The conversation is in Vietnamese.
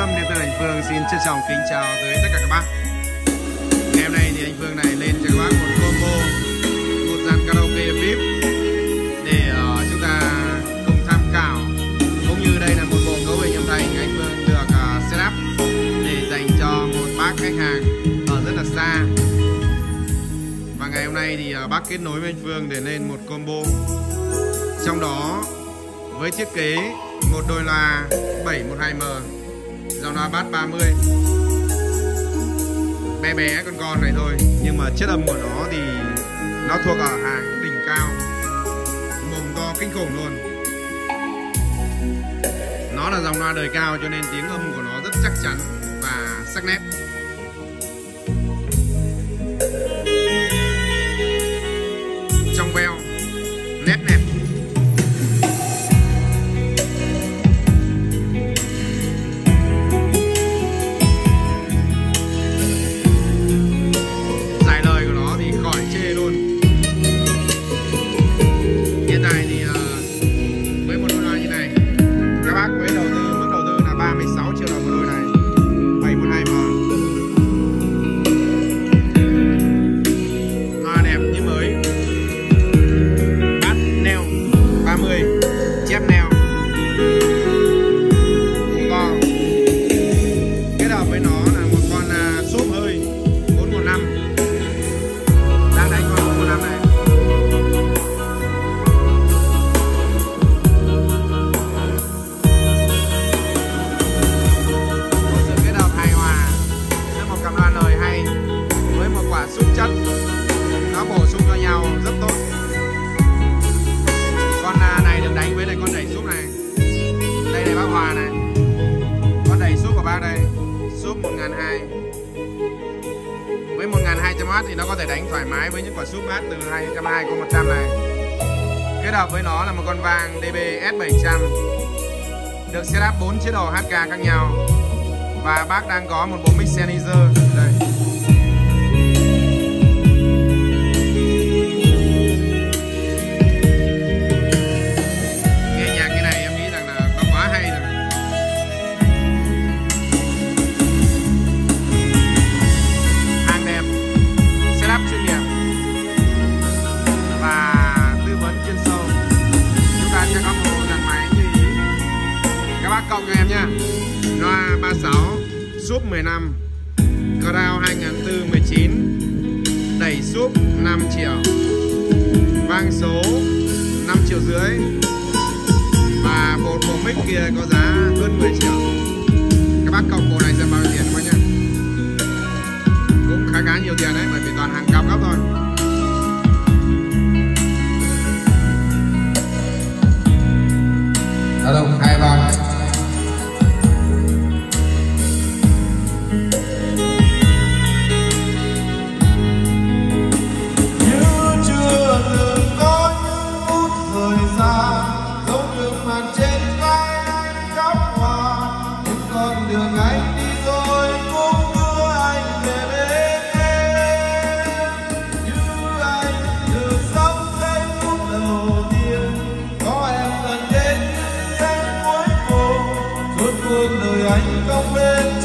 Tâm đến từ Anh Phương. Xin trân trọng kính chào tới tất cả các bác. Ngày hôm nay thì anh Phương này lên cho các bác một combo Một dàn karaoke VIP Để uh, chúng ta cùng tham khảo. Cũng như đây là một bộ cấu hình âm thanh anh Phương được ờ, uh, setup Để dành cho một bác khách hàng ở rất là xa. Và ngày hôm nay thì uh, bác kết nối với anh Phương để lên một combo. Trong đó với thiết kế một đôi loa 712M dòng loa bass 30 bé bé con con này thôi. Nhưng mà chất âm của nó thì nó thuộc ở hàng đỉnh cao. Mồm to kinh khủng luôn. Nó là dòng loa đời cao cho nên tiếng âm của nó rất chắc chắn và sắc nét. Trong veo nét nét với 1200W thì nó có thể đánh thoải mái với những quả súp bát từ 220 con 100 này. Kết hợp với nó là một con vàng DB S700 được setup 4 chế độ HK khác nhau. Và bác đang có một bộ mix Sennheiser. Đây. Bác cộng cho em nha. Loa 36 súp 15 Crown 2004 19 đẩy súp 5 triệu, vang số 5 triệu rưỡi và một bộ mic kia có giá hơn 10 triệu. Các bác cộng bộ này đường anh đi rồi cũng đưa anh về bên em. Như anh được sống giây phút đầu tiên, có em gần đến như anh cuối cùng. Suốt cuộc đời anh không bên